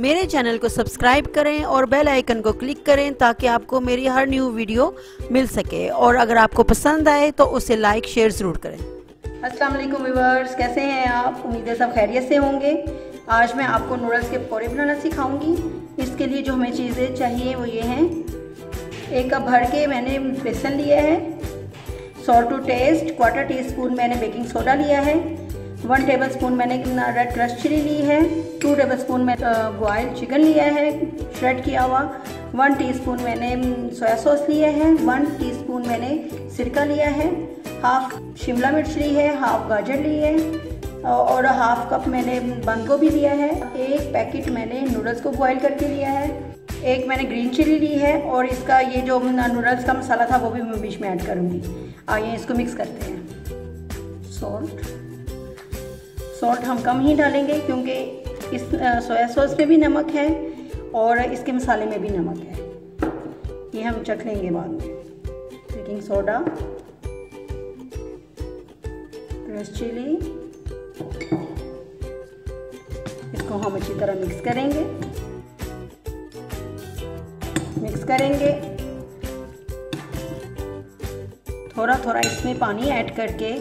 मेरे चैनल को सब्सक्राइब करें और बेल आइकन को क्लिक करें ताकि आपको मेरी हर न्यू वीडियो मिल सके। और अगर आपको पसंद आए तो उसे लाइक शेयर ज़रूर करें। अस्सलाम वालेकुम व्यूवर्स कैसे हैं आप? उम्मीद है सब खैरियत से होंगे। आज मैं आपको नूडल्स के पकौड़े बनाना सिखाऊँगी। इसके लिए जो हमें चीज़ें चाहिए वो ये हैं। एक कप भर के मैंने बेसन लिया है। Salt to taste quarter teaspoon मैंने बेकिंग सोडा लिया है। वन टेबल स्पून मैंने रेड क्रश चिली ली है टू टेबल स्पून में बॉयल चिकन लिया है श्रेड किया हुआ। वन टीस्पून मैंने सोया सॉस लिया है वन टीस्पून मैंने सिरका लिया है हाफ़ शिमला मिर्च ली है हाफ़ गाजर ली है और हाफ़ कप मैंने बंद गोभी लिया है। एक पैकेट मैंने नूडल्स को बॉईल करके लिया है। एक मैंने ग्रीन चिली ली है, और इसका ये जो नूडल्स का मसाला था, वो भी मैं बीच में ऐड करूँगी। आइए इसको मिक्स करते हैं। सॉल्ट सॉल्ट हम कम ही डालेंगे क्योंकि इस सोया सॉस में भी नमक है और इसके मसाले में भी नमक है। ये हम चख लेंगे बाद में। बेकिंग सोडा क्रश चिली, इसको हम अच्छी तरह मिक्स करेंगे। मिक्स करेंगे। थोड़ा थोड़ा इसमें पानी ऐड करके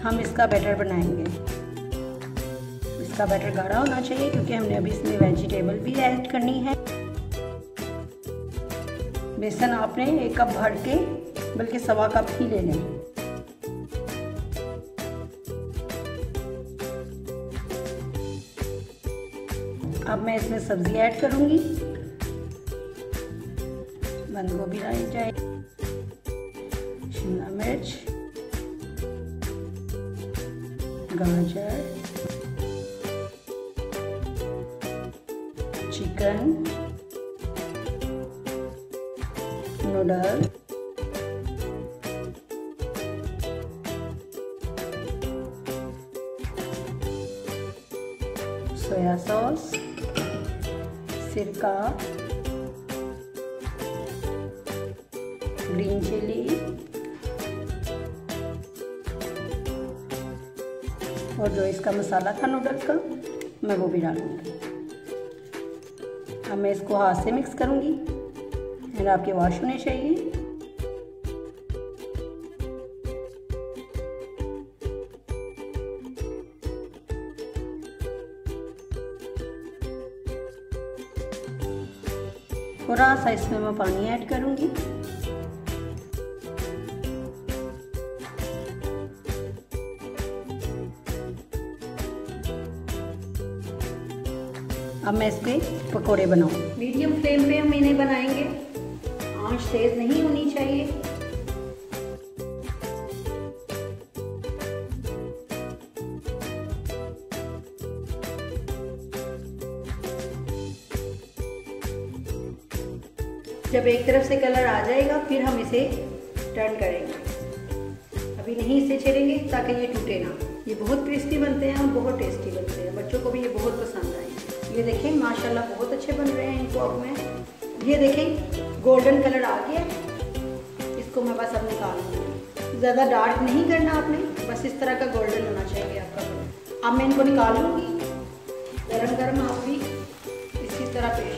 हम इसका बैटर बनाएँगे। इसका बैटर गाढ़ा होना चाहिए क्योंकि हमने अभी इसमें वेजिटेबल भी ऐड करनी है। बेसन आपने एक कप भर के, बल्कि सवा कप ही ले लें। अब मैं इसमें सब्ज़ी ऐड करूँगी। बंद गोभी डाली जाए। शिमला मिर्च, गाजर। चिकन नूडल सोया सॉस सिरका ग्रीन चिली और जो इसका मसाला था नूडल्स का, मैं वो भी डालूँगी। अब मैं इसको हाथ से मिक्स करूँगी। और आपके वॉश होने चाहिए। थोड़ा सा इसमें मैं पानी ऐड करूँगी। अब मैं इसके पकोड़े बनाऊँ। मीडियम फ्लेम पे हम इन्हें बनाएँगे। आँच तेज़ नहीं होनी चाहिए। जब एक तरफ़ से कलर आ जाएगा, फिर हम इसे टर्न करेंगे। अभी नहीं इसे छेड़ेंगे ताकि ये टूटे ना। ये बहुत क्रिस्पी बनते हैं और बहुत टेस्टी बनते हैं। बच्चों को भी ये बहुत पसंद आए ये देखें, माशाल्लाह बहुत अच्छे बन रहे हैं इनको अब मैं। ये देखें गोल्डन कलर आ गया। इसको मैं बस अब निकाल ज़्यादा डार्क नहीं करना आपने, बस इस तरह का गोल्डन होना चाहिए आपका। अब मैं इनको निकाल लूँगी गर्म गर्म आप भी इसी तरह पेश